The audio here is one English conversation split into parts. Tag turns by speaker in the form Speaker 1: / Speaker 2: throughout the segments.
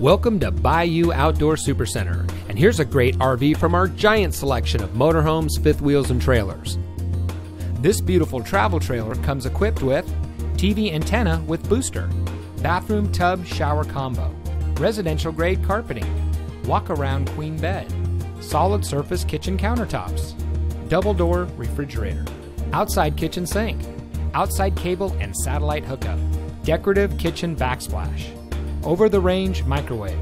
Speaker 1: Welcome to Bayou Outdoor Supercenter, and here's a great RV from our giant selection of motorhomes, fifth wheels, and trailers. This beautiful travel trailer comes equipped with TV antenna with booster, bathroom tub shower combo, residential grade carpeting, walk around queen bed, solid surface kitchen countertops, double door refrigerator, outside kitchen sink, outside cable and satellite hookup, decorative kitchen backsplash over the range microwave,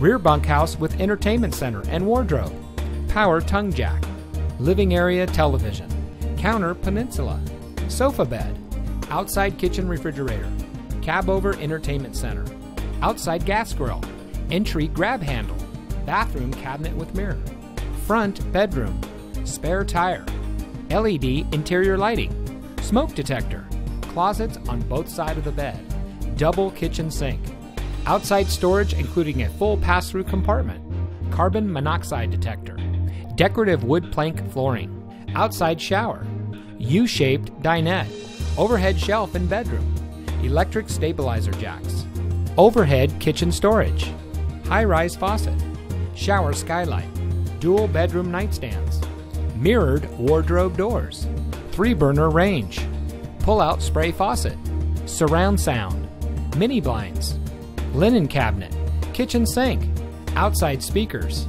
Speaker 1: rear bunkhouse with entertainment center and wardrobe, power tongue jack, living area television, counter peninsula, sofa bed, outside kitchen refrigerator, cab over entertainment center, outside gas grill, entry grab handle, bathroom cabinet with mirror, front bedroom, spare tire, LED interior lighting, smoke detector, closets on both sides of the bed, double kitchen sink, outside storage including a full pass through compartment, carbon monoxide detector, decorative wood plank flooring, outside shower, U shaped dinette, overhead shelf in bedroom, electric stabilizer jacks, overhead kitchen storage, high rise faucet, shower skylight, dual bedroom nightstands, mirrored wardrobe doors, three burner range, pull out spray faucet, surround sound, mini blinds linen cabinet, kitchen sink, outside speakers,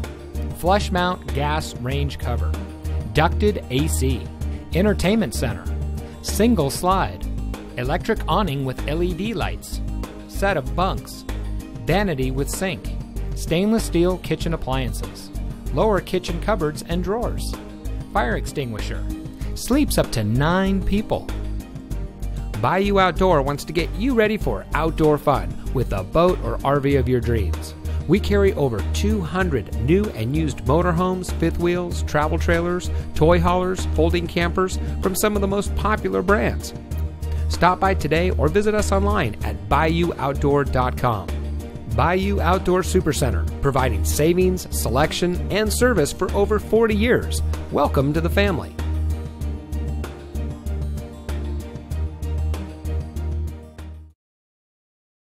Speaker 1: flush mount gas range cover, ducted AC, entertainment center, single slide, electric awning with LED lights, set of bunks, vanity with sink, stainless steel kitchen appliances, lower kitchen cupboards and drawers, fire extinguisher, sleeps up to nine people. Bayou Outdoor wants to get you ready for outdoor fun with the boat or RV of your dreams. We carry over 200 new and used motorhomes, fifth wheels, travel trailers, toy haulers, folding campers from some of the most popular brands. Stop by today or visit us online at bayououtdoor.com. Bayou Outdoor Supercenter, providing savings, selection, and service for over 40 years. Welcome to the family.